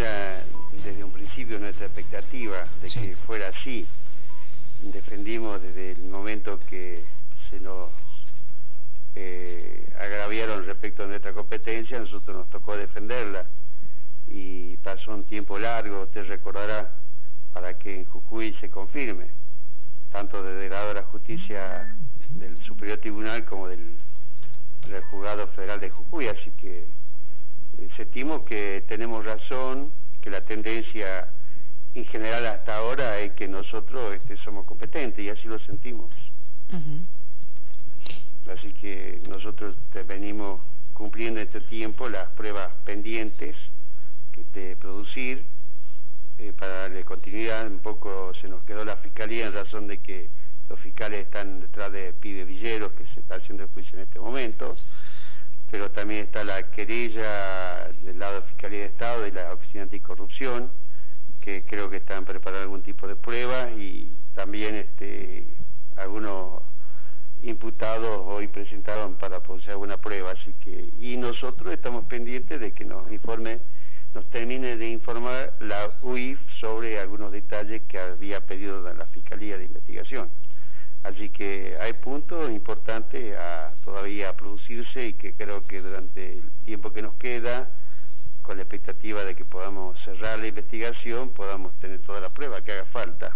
era desde un principio nuestra expectativa de que fuera así. Defendimos desde el momento que se nos eh, agraviaron respecto a nuestra competencia, nosotros nos tocó defenderla. Y pasó un tiempo largo, usted recordará, para que en Jujuy se confirme, tanto desde el lado de la justicia del Superior Tribunal como del, del Juzgado Federal de Jujuy, así que eh, sentimos que tenemos razón, la tendencia en general hasta ahora es que nosotros este, somos competentes y así lo sentimos. Así que nosotros venimos cumpliendo este tiempo las pruebas pendientes de producir eh, para darle continuidad. Un poco se nos quedó la fiscalía en razón de que los fiscales están detrás de Pide Villeros, que se está haciendo el juicio en este momento, pero también está la querella del lado de Fiscalía de Estado y la Oficina Anticorrupción, que creo que están preparando algún tipo de pruebas y también este, algunos imputados hoy presentaron para producir alguna prueba, así que y nosotros estamos pendientes de que nos informe, nos termine de informar la UIF sobre algunos detalles que había pedido la Fiscalía de Investigación. Así que hay puntos importantes a todavía producirse y que creo que durante el tiempo que nos queda, con la expectativa de que podamos cerrar la investigación, podamos tener toda la prueba que haga falta.